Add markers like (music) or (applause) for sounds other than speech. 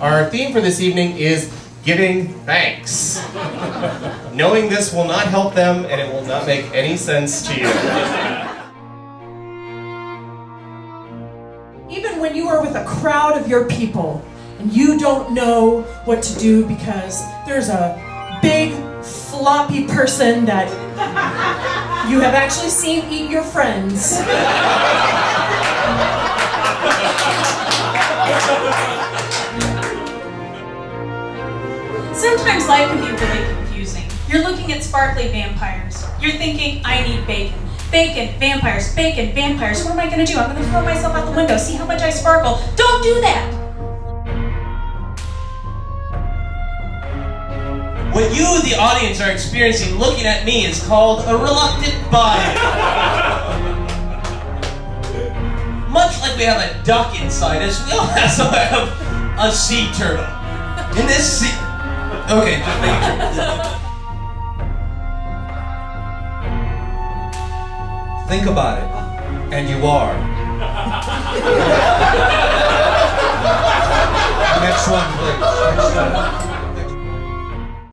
Our theme for this evening is giving thanks. Knowing this will not help them and it will not make any sense to you. Even when you are with a crowd of your people and you don't know what to do because there's a big floppy person that you have actually seen eat your friends. Sometimes life can be really confusing. You're looking at sparkly vampires. You're thinking, I need bacon. Bacon, vampires, bacon, vampires. What am I going to do? I'm going to throw myself out the window. See how much I sparkle. Don't do that! What you, the audience, are experiencing looking at me is called a reluctant buyer. (laughs) Much like we have a duck inside us, we also have a sea turtle. In this sea... Okay, just sure. Think about it, and you are.